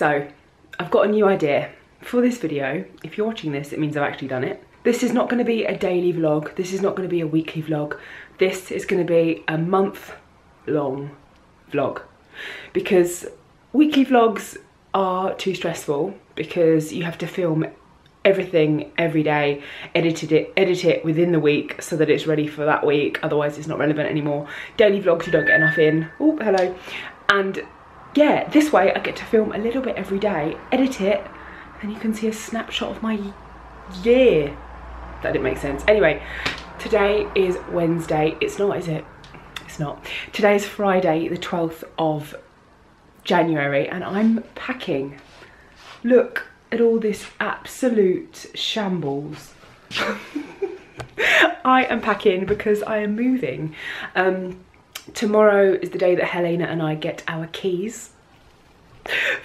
So, I've got a new idea for this video. If you're watching this, it means I've actually done it. This is not going to be a daily vlog. This is not going to be a weekly vlog. This is going to be a month long vlog because weekly vlogs are too stressful because you have to film everything every day, edited it, edit it within the week so that it's ready for that week. Otherwise it's not relevant anymore. Daily vlogs you don't get enough in. Oh, hello. And yeah, this way I get to film a little bit every day, edit it, and you can see a snapshot of my year. That didn't make sense. Anyway, today is Wednesday. It's not, is it? It's not. Today is Friday, the 12th of January, and I'm packing. Look at all this absolute shambles. I am packing because I am moving. Um, tomorrow is the day that Helena and I get our keys.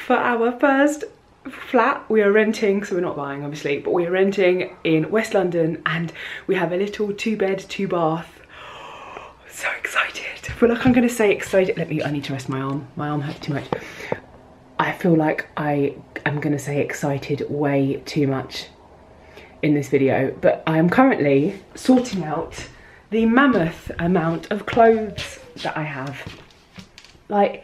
For our first flat we are renting so we're not buying obviously but we're renting in west london and we have a little two bed two bath so excited. I feel like I'm gonna say excited. Let me I need to rest my arm. My arm hurts too much. I feel like I am gonna say excited way too much in this video but I am currently sorting out the mammoth amount of clothes that I have like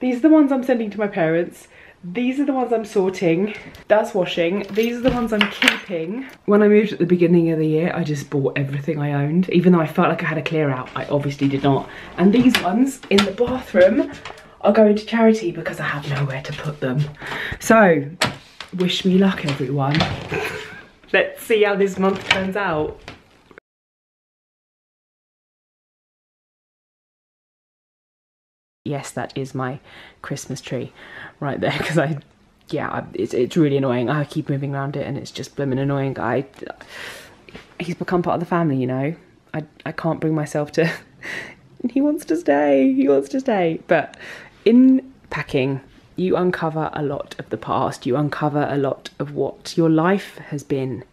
these are the ones I'm sending to my parents these are the ones I'm sorting. That's washing. These are the ones I'm keeping. When I moved at the beginning of the year, I just bought everything I owned. Even though I felt like I had a clear out, I obviously did not. And these ones in the bathroom are going to charity because I have nowhere to put them. So, wish me luck everyone. Let's see how this month turns out. Yes, that is my Christmas tree right there because I, yeah, it's, it's really annoying. I keep moving around it and it's just blooming annoying. I, he's become part of the family, you know. I, I can't bring myself to, he wants to stay, he wants to stay. But in packing, you uncover a lot of the past, you uncover a lot of what your life has been.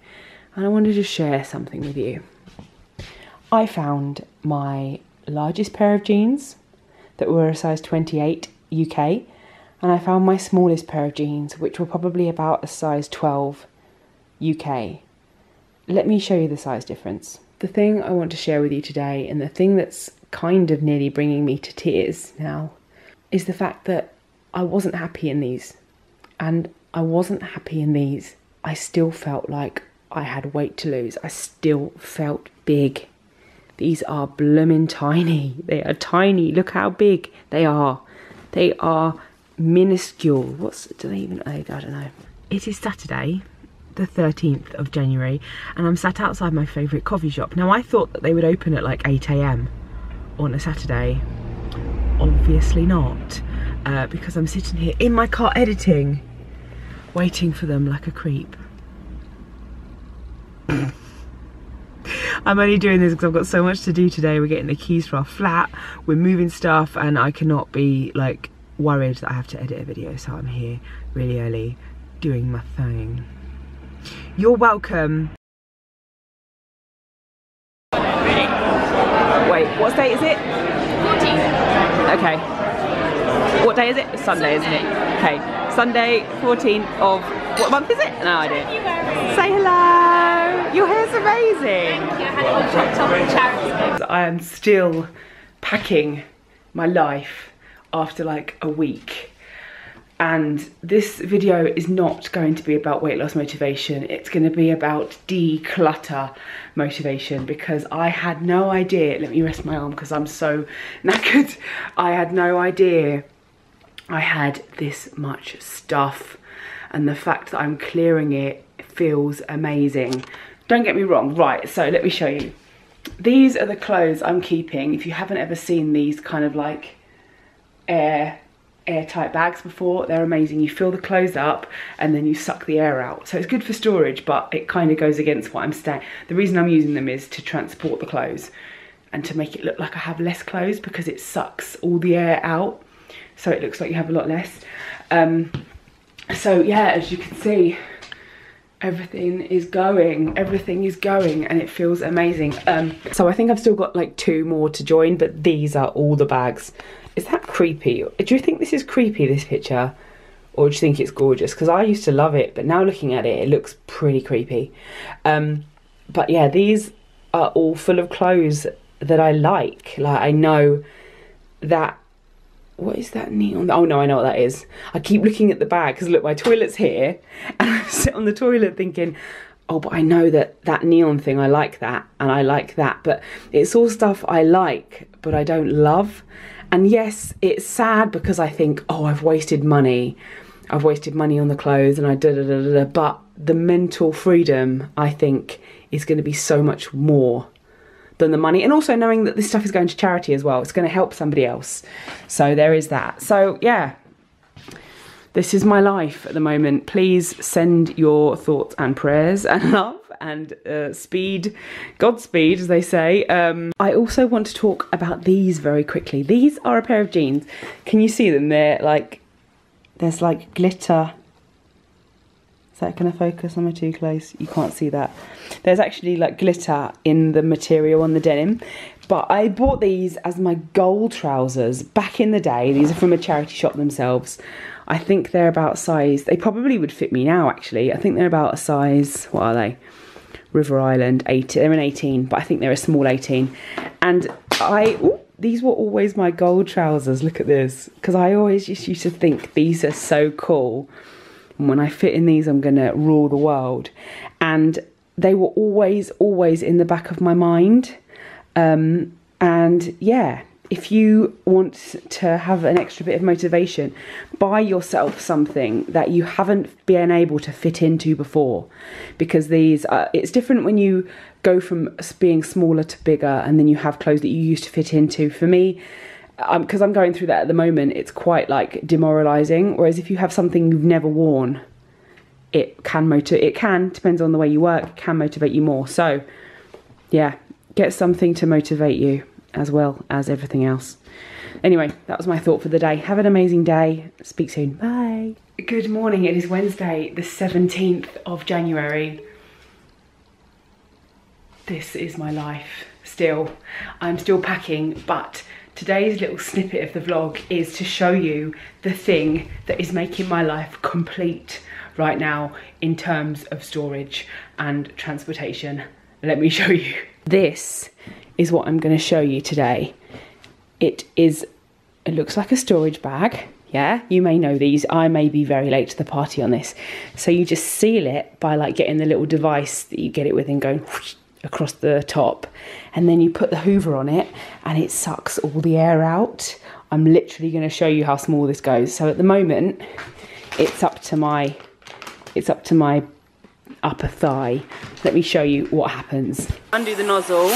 And I wanted to share something with you. I found my largest pair of jeans that were a size 28 UK, and I found my smallest pair of jeans, which were probably about a size 12 UK. Let me show you the size difference. The thing I want to share with you today, and the thing that's kind of nearly bringing me to tears now, is the fact that I wasn't happy in these. And I wasn't happy in these. I still felt like I had weight to lose. I still felt big. These are blooming tiny. They are tiny. Look how big they are. They are minuscule. What's, do they even, I don't know. It is Saturday, the 13th of January, and I'm sat outside my favourite coffee shop. Now, I thought that they would open at like 8am on a Saturday. Obviously not, uh, because I'm sitting here in my car editing, waiting for them like a creep. I'm only doing this because I've got so much to do today. We're getting the keys for our flat, we're moving stuff, and I cannot be like worried that I have to edit a video. So I'm here really early doing my thing. You're welcome. Wait, what date is it? 14th. Okay. What day is it? It's Sunday, isn't it? Okay. Sunday, 14th of, what month is it? No idea. Say hello. Your hair's amazing. Thank you. I am still packing my life after like a week. And this video is not going to be about weight loss motivation. It's going to be about declutter motivation because I had no idea. Let me rest my arm because I'm so knackered. I had no idea I had this much stuff. And the fact that I'm clearing it feels amazing don't get me wrong right so let me show you. These are the clothes I'm keeping. If you haven't ever seen these kind of like air airtight bags before they're amazing. You fill the clothes up and then you suck the air out. So it's good for storage but it kind of goes against what I'm saying the reason I'm using them is to transport the clothes and to make it look like I have less clothes because it sucks all the air out. So it looks like you have a lot less. Um, so yeah as you can see everything is going everything is going and it feels amazing um, so I think I've still got like two more to join but these are all the bags is that creepy? Do you think this is creepy, this picture? or do you think it's gorgeous? Because I used to love it, but now looking at it, it looks pretty creepy. Um, but yeah, these are all full of clothes that I like. Like I know that. What is that neon? Oh no, I know what that is. I keep looking at the bag because look, my toilet's here, and I sit on the toilet thinking, oh, but I know that that neon thing, I like that, and I like that. But it's all stuff I like, but I don't love. And yes, it's sad because I think, oh, I've wasted money. I've wasted money on the clothes and I da da da da. da. But the mental freedom, I think, is going to be so much more than the money. And also knowing that this stuff is going to charity as well. It's going to help somebody else. So there is that. So yeah, this is my life at the moment. Please send your thoughts and prayers and love and uh, speed, Godspeed, as they say. Um, I also want to talk about these very quickly. These are a pair of jeans. Can you see them? They're like, there's like glitter. Is that going to focus? Am I too close? You can't see that. There's actually like glitter in the material on the denim. But I bought these as my gold trousers back in the day. These are from a charity shop themselves. I think they're about size, they probably would fit me now actually. I think they're about a size, what are they? River Island, 18, they're an 18, but I think they're a small 18. And I, ooh, these were always my gold trousers, look at this. Because I always just used to think these are so cool. And when I fit in these, I'm going to rule the world. And they were always, always in the back of my mind. Um, and yeah, if you want to have an extra bit of motivation, buy yourself something that you haven't been able to fit into before. Because these, are, it's different when you go from being smaller to bigger and then you have clothes that you used to fit into. For me, because um, I'm going through that at the moment, it's quite like demoralizing. Whereas if you have something you've never worn, it can motivate, it can, depends on the way you work, can motivate you more. So, yeah, get something to motivate you as well as everything else. Anyway, that was my thought for the day. Have an amazing day. Speak soon. Bye. Good morning. It is Wednesday, the 17th of January. This is my life still. I'm still packing, but today's little snippet of the vlog is to show you the thing that is making my life complete right now in terms of storage and transportation. Let me show you. This is what I'm going to show you today. It is, it looks like a storage bag. Yeah, you may know these. I may be very late to the party on this. So you just seal it by like getting the little device that you get it with and going whoosh, across the top. And then you put the hoover on it and it sucks all the air out. I'm literally going to show you how small this goes. So at the moment, it's up to my, it's up to my upper thigh. Let me show you what happens. Undo the nozzle.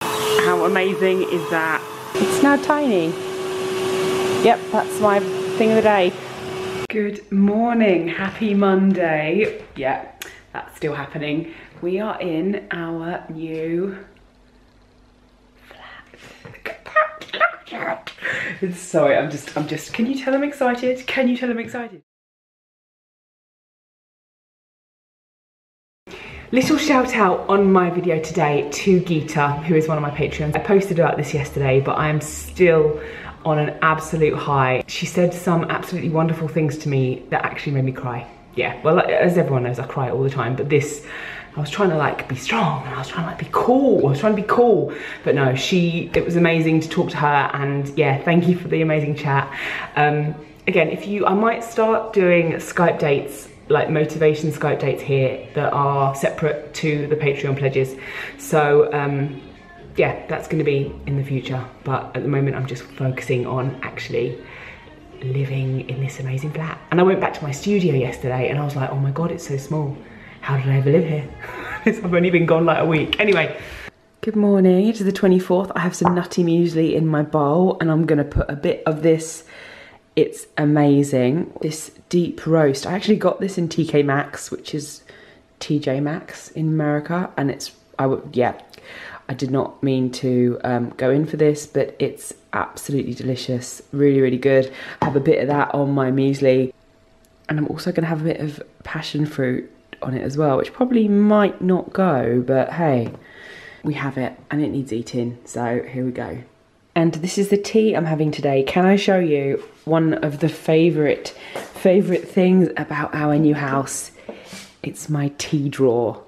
How amazing is that? It's now tiny. Yep, that's my thing of the day. Good morning, happy Monday. Yeah, that's still happening. We are in our new flat. it's sorry, I'm just, I'm just, can you tell I'm excited? Can you tell I'm excited? Little shout out on my video today to Geeta, who is one of my patrons. I posted about this yesterday, but I am still on an absolute high. She said some absolutely wonderful things to me that actually made me cry. Yeah, well, as everyone knows, I cry all the time, but this I was trying to like be strong and I was trying to like be cool. I was trying to be cool. But no, she, it was amazing to talk to her and yeah, thank you for the amazing chat. Um, again, if you, I might start doing Skype dates like motivation Skype dates here that are separate to the Patreon pledges. So um, yeah, that's gonna be in the future. But at the moment I'm just focusing on actually living in this amazing flat. And I went back to my studio yesterday and I was like, oh my God, it's so small how did I ever live here? I've only been gone like a week. Anyway, good morning. It is the 24th. I have some nutty muesli in my bowl and I'm gonna put a bit of this. It's amazing. This deep roast. I actually got this in TK Maxx, which is TJ Maxx in America. And it's, I would, yeah, I did not mean to um, go in for this, but it's absolutely delicious. Really, really good. I have a bit of that on my muesli. And I'm also gonna have a bit of passion fruit on it as well, which probably might not go, but hey, we have it and it needs eating. So here we go. And this is the tea I'm having today. Can I show you one of the favorite, favorite things about our new house? It's my tea drawer.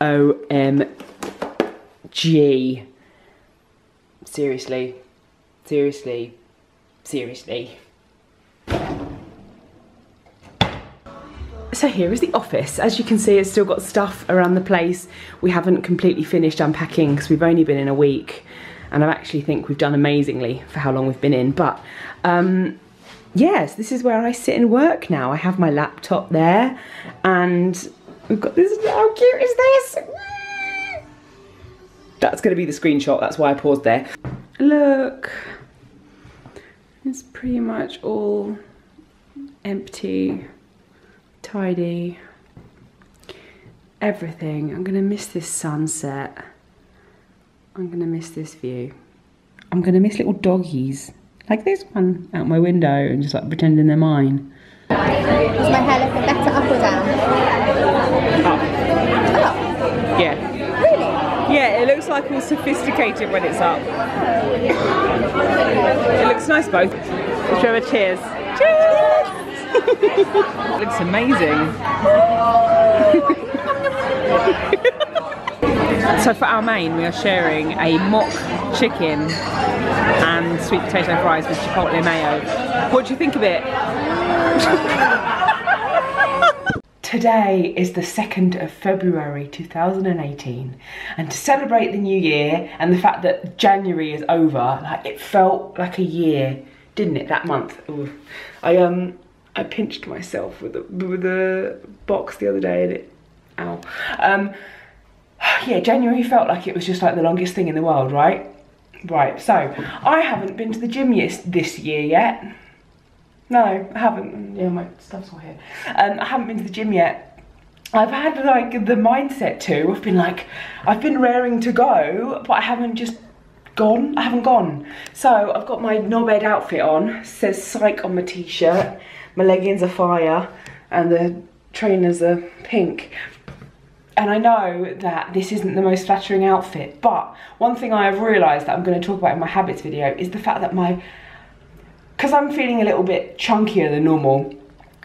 OMG. Seriously, seriously, seriously. So here is the office. As you can see, it's still got stuff around the place. We haven't completely finished unpacking because we've only been in a week and I actually think we've done amazingly for how long we've been in. But um, yes, this is where I sit and work now. I have my laptop there and we've got this, how cute is this? That's gonna be the screenshot, that's why I paused there. Look, it's pretty much all empty tidy, everything. I'm gonna miss this sunset. I'm gonna miss this view. I'm gonna miss little doggies, like this one out my window and just like pretending they're mine. Is my hair looking better up or down? Up. Up? Yeah. Yeah, it looks like all sophisticated when it's up. It looks nice both. Trevor, cheers. Cheers! looks amazing. so for our main, we are sharing a mock chicken and sweet potato fries with chipotle mayo. What do you think of it? Today is the 2nd of February 2018 and to celebrate the new year and the fact that January is over, like it felt like a year, didn't it, that month? Ooh. I um I pinched myself with the, with box the other day and it, ow. Um, yeah, January felt like it was just like the longest thing in the world, right? Right, so I haven't been to the gym this year yet. No, I haven't. Yeah, my stuff's all here. Um, I haven't been to the gym yet. I've had like the mindset too. I've been like, I've been raring to go, but I haven't just gone. I haven't gone. So I've got my knobhead outfit on. It says psych on my t-shirt my leggings are fire and the trainers are pink. And I know that this isn't the most flattering outfit, but one thing I have realised that I'm going to talk about in my habits video is the fact that my, because I'm feeling a little bit chunkier than normal,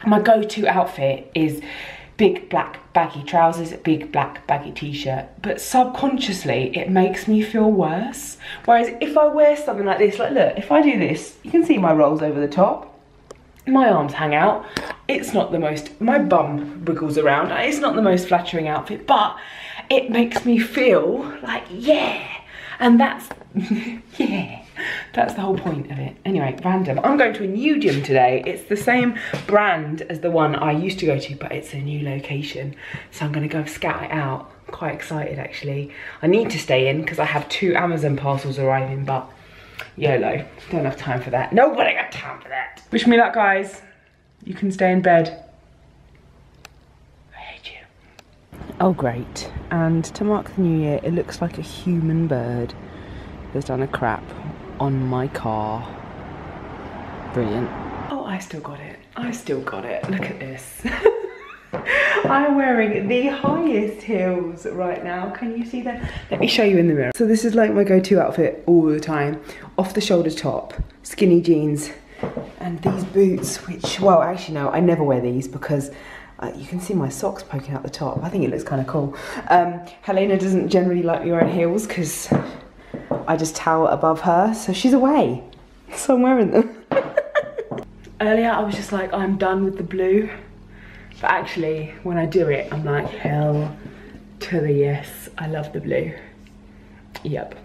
my go-to outfit is big black baggy trousers, big black baggy t-shirt, but subconsciously it makes me feel worse. Whereas if I wear something like this, like look, if I do this, you can see my rolls over the top, my arms hang out. It's not the most, my bum wiggles around. It's not the most flattering outfit, but it makes me feel like, yeah. And that's, yeah, that's the whole point of it. Anyway, random. I'm going to a new gym today. It's the same brand as the one I used to go to, but it's a new location. So I'm gonna go scout it out. quite excited actually. I need to stay in because I have two Amazon parcels arriving, but YOLO. Don't have time for that. Nobody got time for that. Wish me luck, guys. You can stay in bed. I hate you. Oh, great. And to mark the new year, it looks like a human bird has done a crap on my car. Brilliant. Oh, I still got it. I still got it. Look at this. I'm wearing the highest heels right now. Can you see that? Let me show you in the mirror. So this is like my go-to outfit all the time. Off the shoulder top, skinny jeans, and these boots, which, well, actually no, I never wear these because uh, you can see my socks poking out the top. I think it looks kind of cool. Um, Helena doesn't generally like me wearing heels because I just tower above her, so she's away. So I'm wearing them. Earlier I was just like, I'm done with the blue. But actually, when I do it, I'm like, hell to the yes. I love the blue. Yep.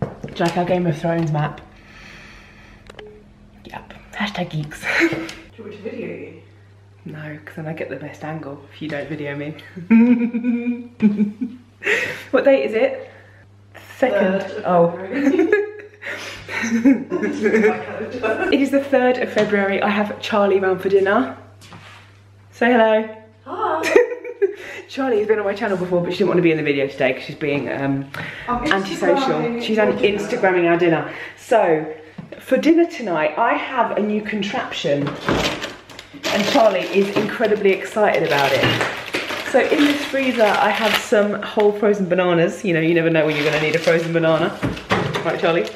Do you like our Game of Thrones map? Yep. Hashtag geeks. Do you want to video you? No, because then I get the best angle if you don't video me. what date is it? Second. Third oh. It is the 3rd of February. I have Charlie round for dinner. Say hello. Hi. Charlie has been on my channel before, but she didn't want to be in the video today because she's being um, antisocial. She's on. Instagramming our dinner. So, for dinner tonight, I have a new contraption, and Charlie is incredibly excited about it. So in this freezer, I have some whole frozen bananas. You know, you never know when you're going to need a frozen banana. Right, Charlie? Um,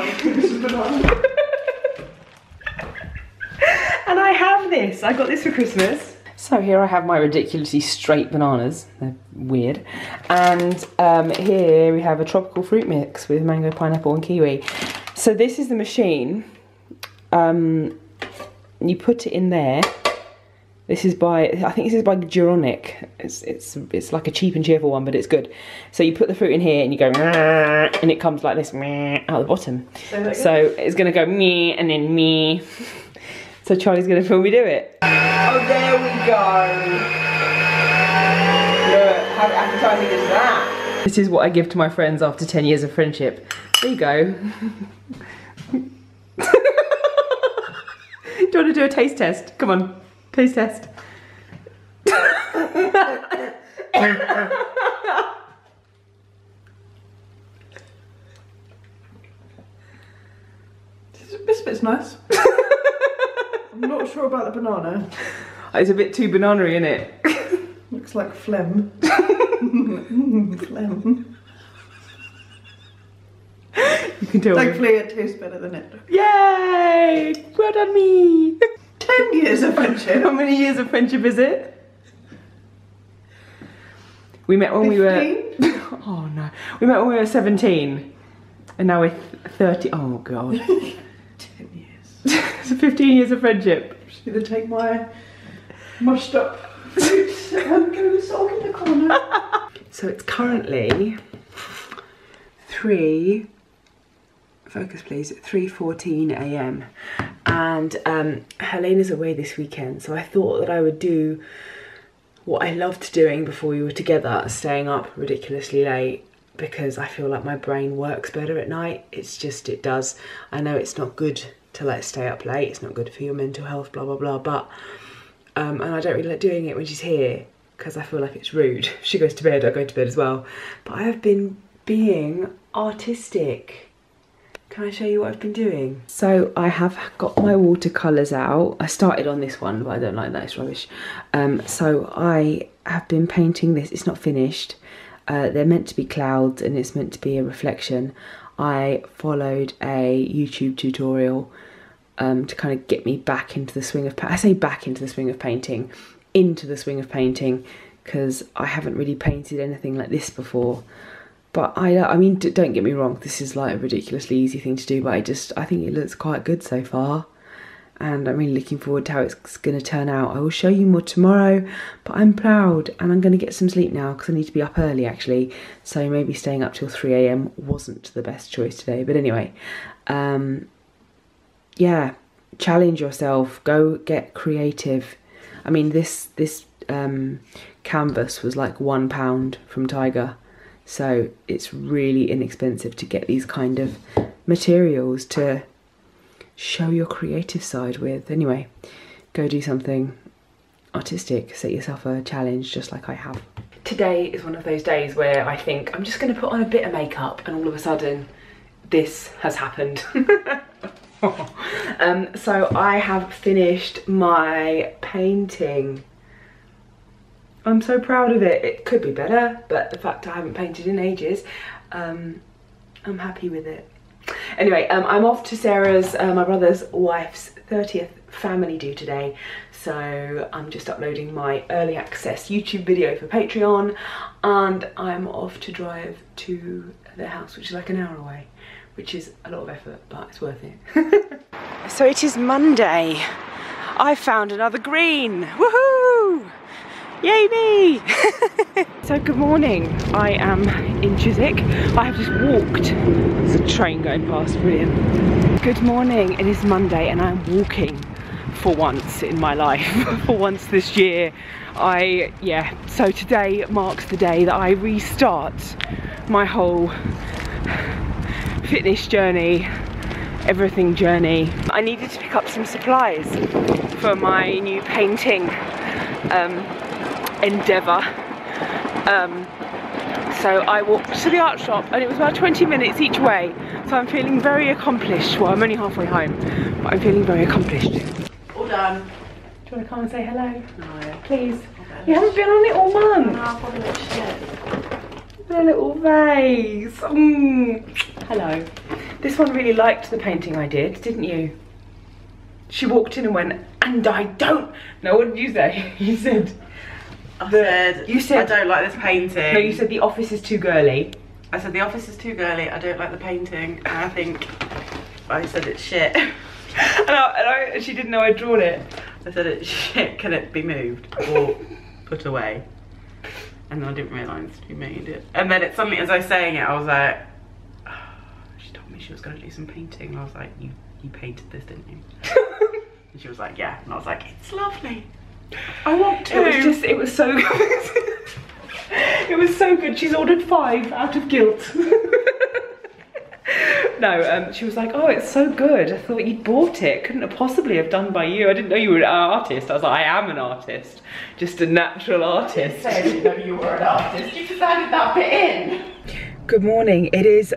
and I have this. I got this for Christmas. So here I have my ridiculously straight bananas. They're weird. And um, here we have a tropical fruit mix with mango, pineapple and kiwi. So this is the machine. Um, you put it in there. This is by, I think this is by Duronic. It's, it's, it's like a cheap and cheerful one, but it's good. So you put the fruit in here and you go, and it comes like this out the bottom. So it's gonna go me and then me. So Charlie's gonna film me do it. Oh, there we go. Look, how appetizing is that? This is what I give to my friends after 10 years of friendship. There you go. do you want to do a taste test? Come on, taste test. This bit's nice. I'm not sure about the banana. It's a bit too banana-y, isn't it? Looks like phlegm. phlegm. You can tell. Thankfully it tastes better than it. Yay! Well done me! Ten years of friendship. How many years of friendship is it? We met when we were. Oh no. We met when we were 17. And now we're 30. Oh god. Ten years. so 15 years of friendship. I'm just gonna take my mushed up fruit and go sulk in the corner. So it's currently 3. Focus please. 3:14 a.m. And um, Helena's away this weekend, so I thought that I would do what I loved doing before we were together, staying up ridiculously late because I feel like my brain works better at night. It's just, it does. I know it's not good to like stay up late, it's not good for your mental health, blah, blah, blah, but, um, and I don't really like doing it when she's here because I feel like it's rude. She goes to bed, I go to bed as well. But I have been being artistic. Can I show you what I've been doing? So I have got my watercolours out. I started on this one, but I don't like that, it's rubbish. Um, so I have been painting this, it's not finished. Uh, they're meant to be clouds and it's meant to be a reflection. I followed a YouTube tutorial um, to kind of get me back into the swing of, I say back into the swing of painting, into the swing of painting, because I haven't really painted anything like this before. But I, I mean, don't get me wrong, this is like a ridiculously easy thing to do, but I just, I think it looks quite good so far. And I'm really looking forward to how it's going to turn out. I will show you more tomorrow, but I'm proud and I'm going to get some sleep now because I need to be up early actually. So maybe staying up till 3 a.m. wasn't the best choice today. But anyway, um, yeah, challenge yourself, go get creative. I mean, this, this um, canvas was like one pound from Tiger. So it's really inexpensive to get these kind of materials to show your creative side with. Anyway, go do something artistic, set yourself a challenge just like I have. Today is one of those days where I think I'm just going to put on a bit of makeup and all of a sudden this has happened. um, so I have finished my painting. I'm so proud of it. It could be better, but the fact I haven't painted in ages, um, I'm happy with it. Anyway, um, I'm off to Sarah's, uh, my brother's wife's 30th family do today. So I'm just uploading my early access YouTube video for Patreon and I'm off to drive to their house, which is like an hour away, which is a lot of effort, but it's worth it. so it is Monday. I found another green. Woohoo! Yay me! so good morning. I am in Chiswick. I have just walked. There's a train going past, brilliant. Good morning. It is Monday and I'm walking for once in my life. for once this year. I, yeah, so today marks the day that I restart my whole fitness journey everything journey. I needed to pick up some supplies for my new painting um, endeavour. Um, so I walked to the art shop and it was about 20 minutes each way. So I'm feeling very accomplished. Well, I'm only halfway home, but I'm feeling very accomplished. All done. Do you want to come and say hello? No. Please. You haven't been on it all month. No, I'll probably look shit. Their little vase. Mm. Hello. This one really liked the painting I did, didn't you? She walked in and went, and I don't. No, what did you say? You said. I The- said, you said- I don't like this painting. No, you said the office is too girly. I said the office is too girly. I don't like the painting, and I think I said it's shit. And, I, and, I, and she didn't know I'd drawn it. I said it's shit. Can it be moved or put away? And then I didn't realise you made it. And then it suddenly, as I was saying it, I was like, oh, she told me she was going to do some painting. I was like, you you painted this, didn't you? and she was like, yeah. And I was like, it's lovely. I want to. It was just, it was so good. it was so good. She's ordered five out of guilt. no, um, she was like, oh, it's so good. I thought you'd bought it. Couldn't have possibly have done by you. I didn't know you were an artist. I was like, I am an artist. Just a natural artist. I didn't know you were an artist. You just added that bit in. Good morning. It is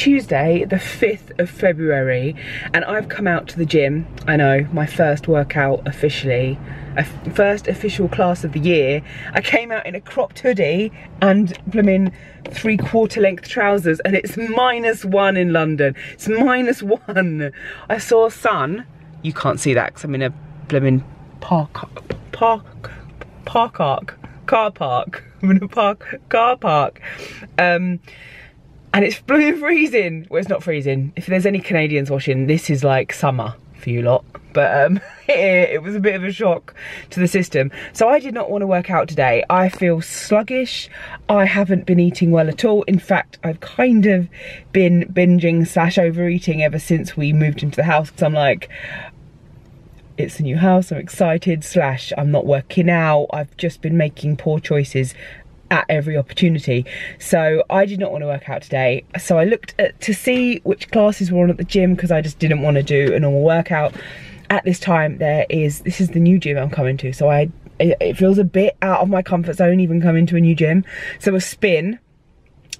Tuesday, the 5th of February, and I've come out to the gym. I know, my first workout officially, a first official class of the year. I came out in a cropped hoodie and blooming three quarter length trousers, and it's minus one in London. It's minus one. I saw a sun. You can't see that because I'm in a blooming park, park, park car park. I'm in a park, car park. Um, and it's blooming freezing. Well, it's not freezing. If there's any Canadians watching, this is like summer for you lot. But um, it, it was a bit of a shock to the system. So I did not want to work out today. I feel sluggish. I haven't been eating well at all. In fact, I've kind of been binging slash overeating ever since we moved into the house. Because I'm like, it's a new house, I'm excited, slash I'm not working out, I've just been making poor choices at every opportunity. So I did not want to work out today. So I looked at, to see which classes were on at the gym because I just didn't want to do a normal workout. At this time there is, this is the new gym I'm coming to. So I, it, feels a bit out of my comfort zone even coming to a new gym. So a spin,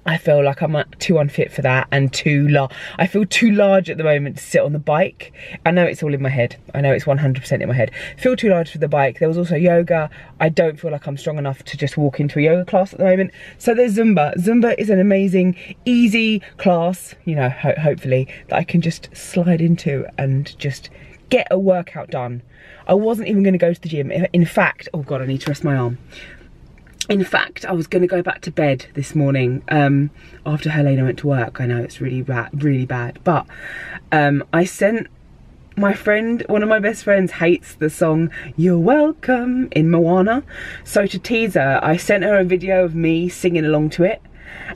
I feel like I'm uh, too unfit for that and too large. I feel too large at the moment to sit on the bike. I know it's all in my head. I know it's 100% in my head. Feel too large for the bike. There was also yoga. I don't feel like I'm strong enough to just walk into a yoga class at the moment. So there's Zumba. Zumba is an amazing, easy class, you know, ho hopefully, that I can just slide into and just get a workout done. I wasn't even going to go to the gym. In fact, oh God, I need to rest my arm in fact i was going to go back to bed this morning um after helena went to work. I know it's really bad really bad but um i sent my friend one of my best friends hates the song you're welcome in moana. So to tease her i sent her a video of me singing along to it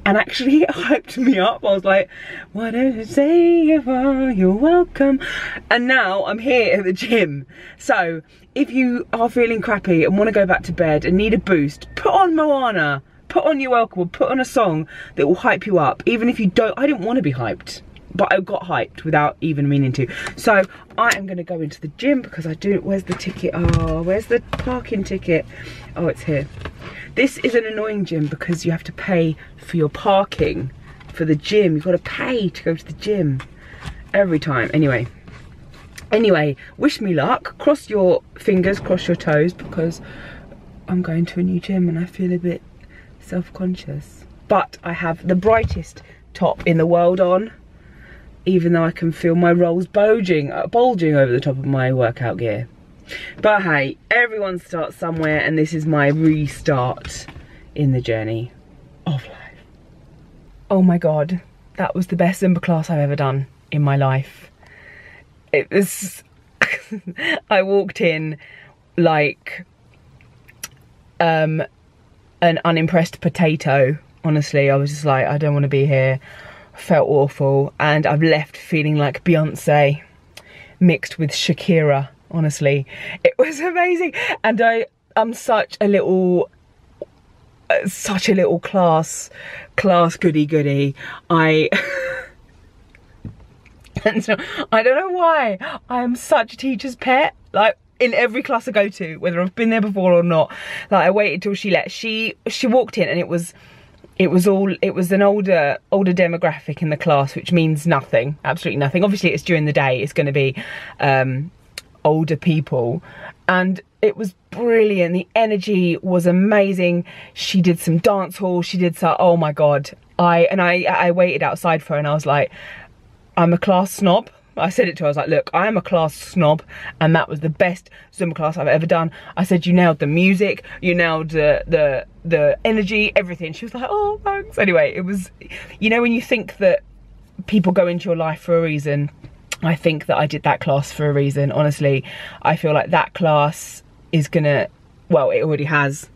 and actually it hyped me up. I was like, what did you say you're welcome? And now I'm here at the gym. So if you are feeling crappy and want to go back to bed and need a boost, put on Moana, put on You're Welcome, put on a song that will hype you up. Even if you don't, I didn't want to be hyped. But I got hyped without even meaning to. So I am going to go into the gym because I do. Where's the ticket? Oh, where's the parking ticket? Oh, it's here. This is an annoying gym because you have to pay for your parking for the gym. You've got to pay to go to the gym every time. Anyway, anyway, wish me luck. Cross your fingers, cross your toes because I'm going to a new gym and I feel a bit self-conscious. But I have the brightest top in the world on, even though I can feel my rolls bulging, uh, bulging over the top of my workout gear. But hey, everyone starts somewhere and this is my restart in the journey of life. Oh my god, that was the best Zumba class I've ever done in my life. It was, I walked in like um, an unimpressed potato. Honestly, I was just like, I don't want to be here. Felt awful and I've left feeling like Beyonce mixed with Shakira honestly. It was amazing and i i'm such a little uh, such a little class class goody goody. I so i don't know why i am such a teacher's pet like in every class i go to whether i've been there before or not. Like i waited till she left she she walked in and it was it was all it was an older older demographic in the class which means nothing absolutely nothing. Obviously it's during the day it's going to be um older people. And it was brilliant. The energy was amazing. She did some dance hall. She did so oh my god. I and i i waited outside for her and i was like i'm a class snob I said it to her, I was like, look, I am a class snob and that was the best Zumba class I've ever done. I said, you nailed the music, you nailed the, the, the energy, everything. She was like, oh, thanks. Anyway, it was, you know, when you think that people go into your life for a reason, I think that I did that class for a reason. Honestly, I feel like that class is gonna, well, it already has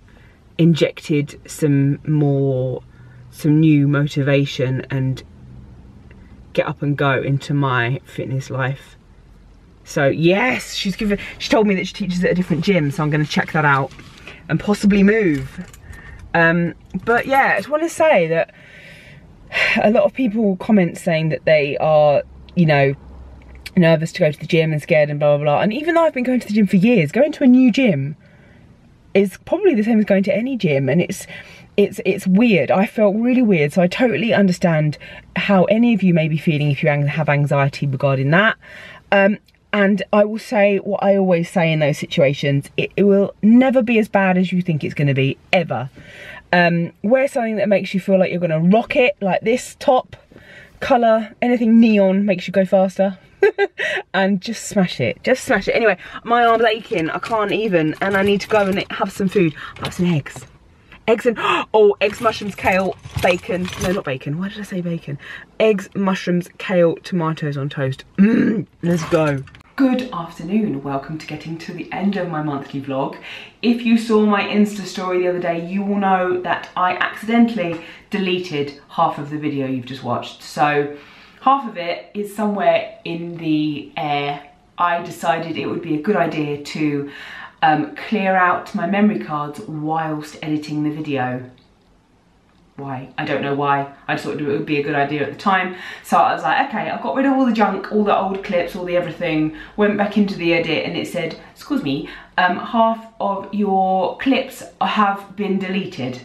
injected some more, some new motivation and get up and go into my fitness life. So yes, she's given, she told me that she teaches at a different gym, so I'm gonna check that out and possibly move. Um, but yeah, I just wanna say that a lot of people comment saying that they are, you know, nervous to go to the gym and scared and blah, blah, blah. And even though I've been going to the gym for years, going to a new gym is probably the same as going to any gym. And it's, it's it's weird. I felt really weird. So I totally understand how any of you may be feeling if you have anxiety regarding that. Um, and I will say what I always say in those situations, it, it will never be as bad as you think it's going to be, ever. Um, wear something that makes you feel like you're going to rock it, like this top, colour, anything neon makes you go faster. and just smash it, just smash it. Anyway, my arm's aching, I can't even, and I need to go and have some food. have some eggs eggs and oh eggs mushrooms kale bacon. No not bacon. Why did i say bacon? Eggs mushrooms kale tomatoes on toast. Mm, let's go. Good afternoon. Welcome to getting to the end of my monthly vlog. If you saw my insta story the other day you will know that i accidentally deleted half of the video you've just watched. So half of it is somewhere in the air. I decided it would be a good idea to um, clear out my memory cards whilst editing the video. Why? I don't know why. I just thought it would be a good idea at the time. So I was like, okay, I got rid of all the junk, all the old clips, all the everything, went back into the edit and it said, excuse me, um, half of your clips have been deleted.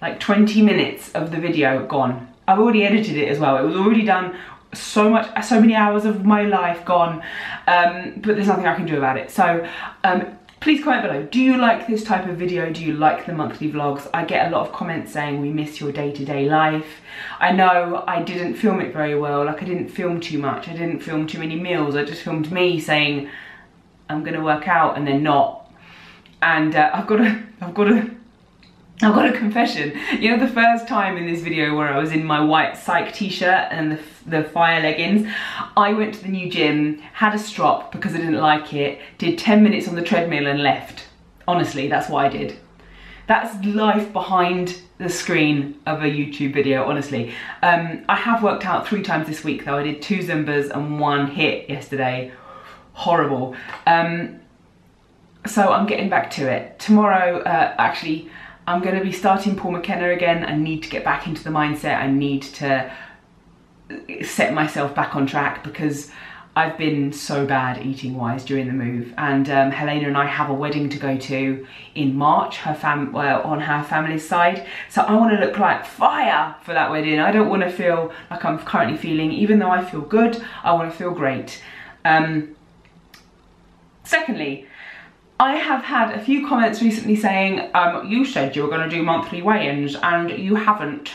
Like 20 minutes of the video gone. I've already edited it as well. It was already done so much so many hours of my life gone um, but there's nothing I can do about it. So um, please comment below. Do you like this type of video? Do you like the monthly vlogs? I get a lot of comments saying we miss your day-to-day -day life. I know I didn't film it very well. Like I didn't film too much. I didn't film too many meals. I just filmed me saying I'm gonna work out and then not. And uh, I've got to I've got to I've got a confession. You know the first time in this video where I was in my white psych t-shirt and the, the fire leggings, I went to the new gym, had a strop because I didn't like it, did 10 minutes on the treadmill and left. Honestly, that's what I did. That's life behind the screen of a YouTube video, honestly. Um, I have worked out three times this week though. I did two Zumbas and one HIIT yesterday. Horrible. Um, so I'm getting back to it. Tomorrow, uh, actually, I'm going to be starting Paul McKenna again. I need to get back into the mindset. I need to set myself back on track because I've been so bad eating wise during the move and um, Helena and I have a wedding to go to in March her fam well, on her family's side so I want to look like fire for that wedding I don't want to feel like I'm currently feeling even though I feel good I want to feel great um, secondly I have had a few comments recently saying, um, you said you were going to do monthly weigh-ins and you haven't.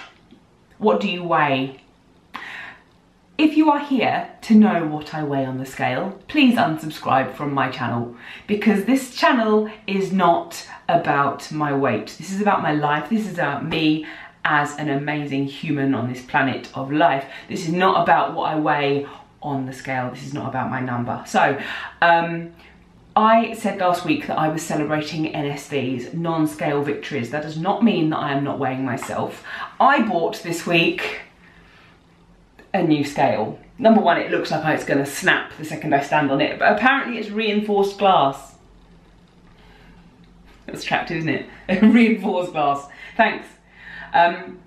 What do you weigh? If you are here to know what I weigh on the scale, please unsubscribe from my channel because this channel is not about my weight. This is about my life. This is about me as an amazing human on this planet of life. This is not about what I weigh on the scale. This is not about my number. So, um, I said last week that I was celebrating NSVs, non-scale victories. That does not mean that I am not weighing myself. I bought this week a new scale. Number one, it looks like it's gonna snap the second I stand on it, but apparently it's reinforced glass. It's attractive, isn't it? reinforced glass. Thanks. Um,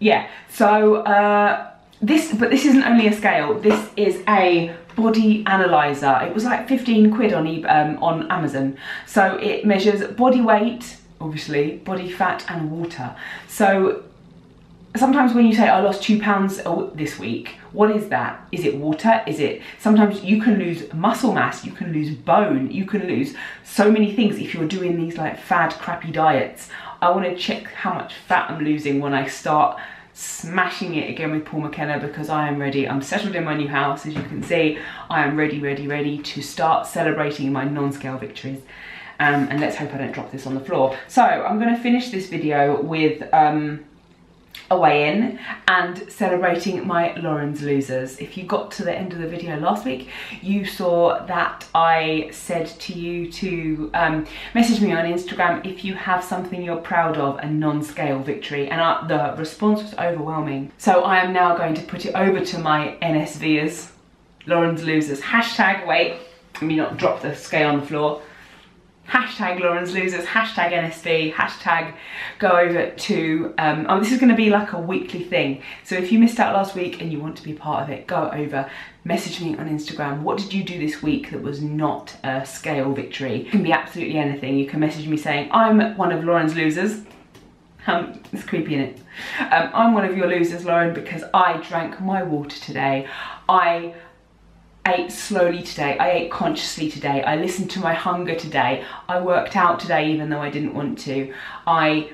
yeah, so uh, this, but this isn't only a scale, this is a body analyzer. It was like 15 quid on, um, on Amazon. So it measures body weight, obviously, body fat and water. So sometimes when you say I lost two pounds this week, what is that? Is it water? Is it sometimes you can lose muscle mass, you can lose bone, you can lose so many things if you're doing these like fad crappy diets. I want to check how much fat I'm losing when I start smashing it again with Paul McKenna because I am ready. I'm settled in my new house as you can see. I am ready, ready, ready to start celebrating my non-scale victories. Um, and let's hope I don't drop this on the floor. So I'm going to finish this video with um, a weigh-in and celebrating my Lauren's losers. If you got to the end of the video last week, you saw that I said to you to um, message me on Instagram if you have something you're proud of, a non-scale victory, and I, the response was overwhelming. So I am now going to put it over to my NSVers, Lauren's losers. Hashtag wait, let me not drop the scale on the floor hashtag Lauren's Losers, hashtag NSV, hashtag go over to, um, oh, this is gonna be like a weekly thing. So if you missed out last week and you want to be part of it, go over, message me on Instagram. What did you do this week that was not a scale victory? It can be absolutely anything. You can message me saying, I'm one of Lauren's losers. Um, it's creepy, in it? Um, I'm one of your losers, Lauren, because I drank my water today. I ate slowly today, I ate consciously today, I listened to my hunger today, I worked out today even though I didn't want to, I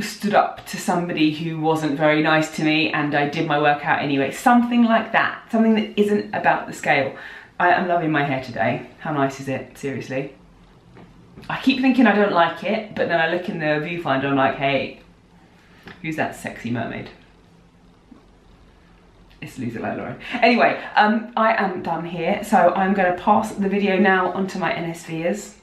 stood up to somebody who wasn't very nice to me and I did my workout anyway. Something like that, something that isn't about the scale. I am loving my hair today. How nice is it, seriously? I keep thinking I don't like it, but then I look in the viewfinder, I'm like, hey, who's that sexy mermaid? It's Lisa Lauren. Anyway, um, I am done here, so I'm going to pass the video now onto my NSVers.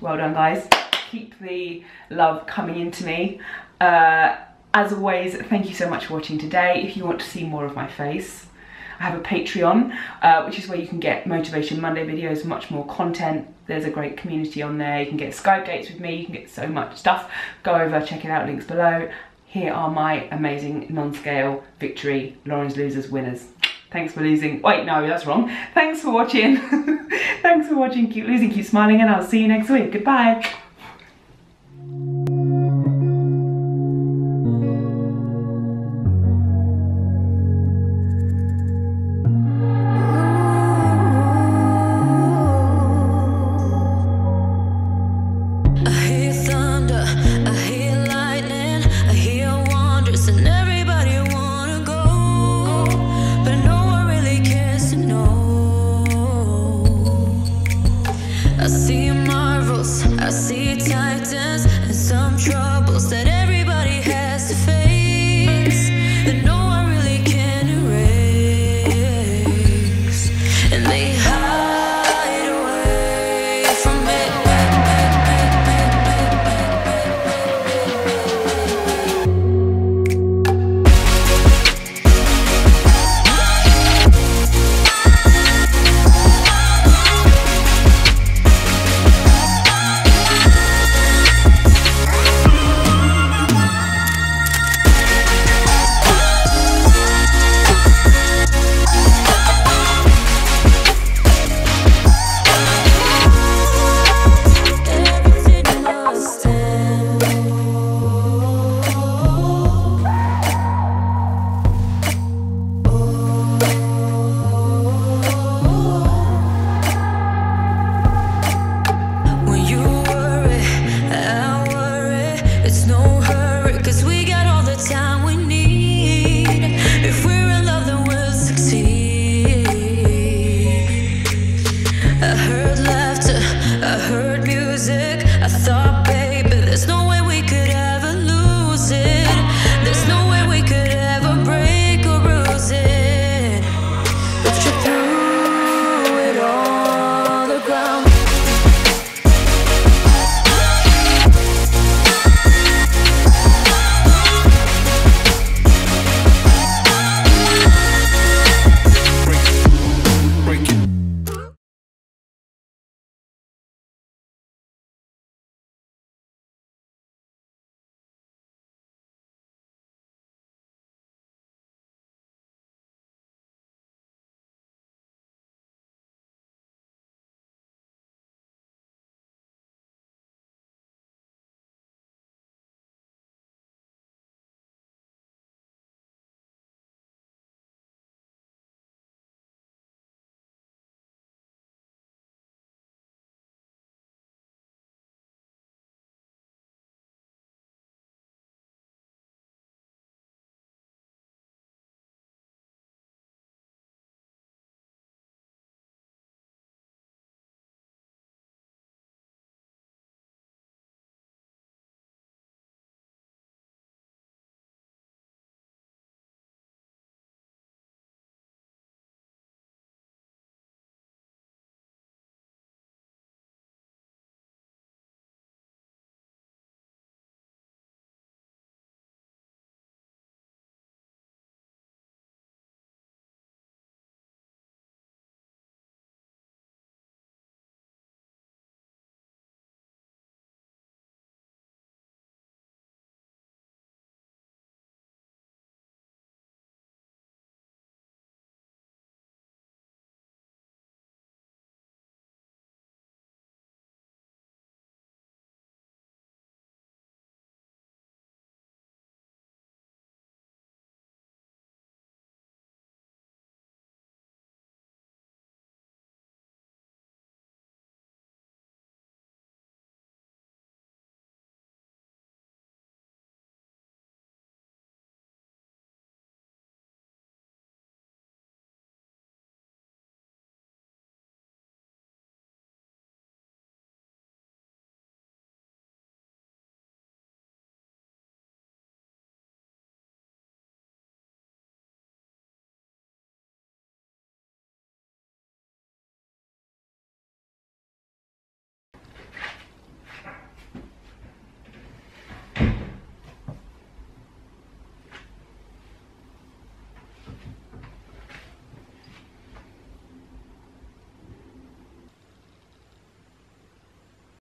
Well done, guys. Keep the love coming into me. Uh, as always, thank you so much for watching today. If you want to see more of my face, I have a Patreon, uh, which is where you can get Motivation Monday videos, much more content. There's a great community on there. You can get Skype dates with me. You can get so much stuff. Go over, check it out, links below here are my amazing non-scale victory Lauren's losers winners. Thanks for losing. Wait, no, that's wrong. Thanks for watching. Thanks for watching. Keep losing, keep smiling, and I'll see you next week. Goodbye.